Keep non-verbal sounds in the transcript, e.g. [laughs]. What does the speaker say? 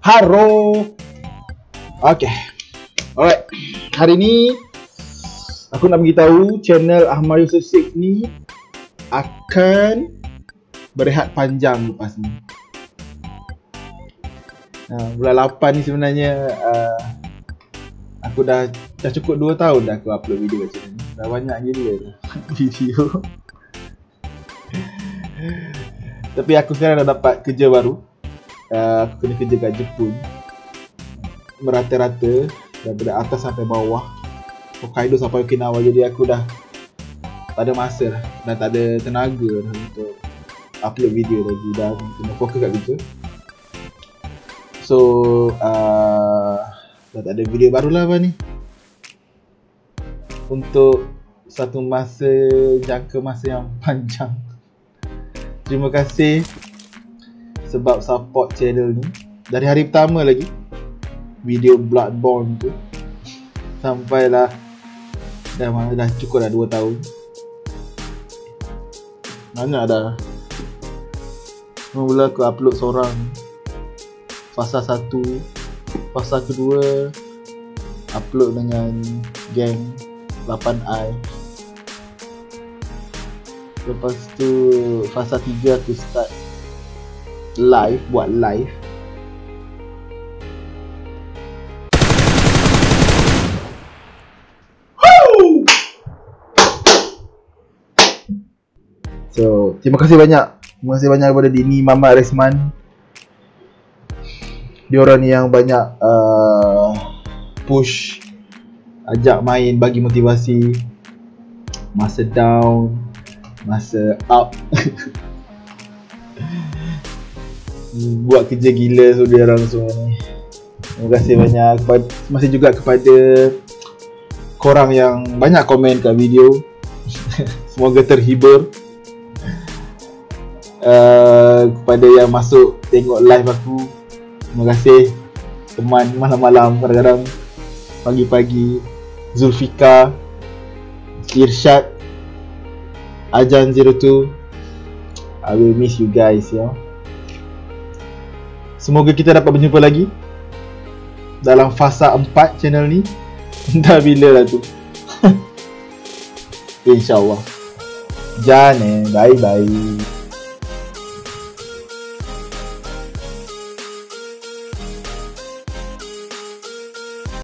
Haro. Okay. Alright. Hari ni aku nak beritahu channel Ahmad Yusuf 6 ni akan berehat panjang lepas ni. Uh, bulan 8 ni sebenarnya uh, aku dah dah cukup 2 tahun dah aku upload video channel ni. Dah banyak gila [laughs] video. Tapi aku sekarang dah dapat kerja baru. Uh, aku kena kerja kat Jepun. Merata-rata daripada atas sampai bawah. Hokkaido sampai Okinawa jadi aku dah tak ada masa dah. Dah tak ada tenaga dah untuk upload video lagi dan kena fokus kat kerja. So, uh, dah tak ada video baru lah apa ni. Untuk satu masa jangka masa yang [laughs] panjang terima kasih sebab support channel ni dari hari pertama lagi video Bloodborne tu sampailah dah mana dah cukup dah 2 tahun. Mana dah mula aku upload seorang. Fasa 1 fasa kedua upload dengan gang 8i Lepas tu fasa 3 aku start live buat live. So, terima kasih banyak. Terima kasih banyak kepada Dini Mama Resman. Dia orang ni yang banyak uh, push ajak main bagi motivasi masa down masa up [laughs] buat kerja gila so dia orang semua ni. Terima kasih banyak kepada, masih juga kepada korang yang banyak komen kat video. [laughs] Semoga terhibur. Uh, kepada yang masuk tengok live aku terima kasih. Teman malam-malam kadang-kadang pagi-pagi. Zulfika Irsyad Ajan 02 I will miss you guys ya. Semoga kita dapat berjumpa lagi dalam fasa 4 channel ni. [laughs] Entah bila lah tu. [laughs] InsyaAllah. Jangan eh. Bye bye.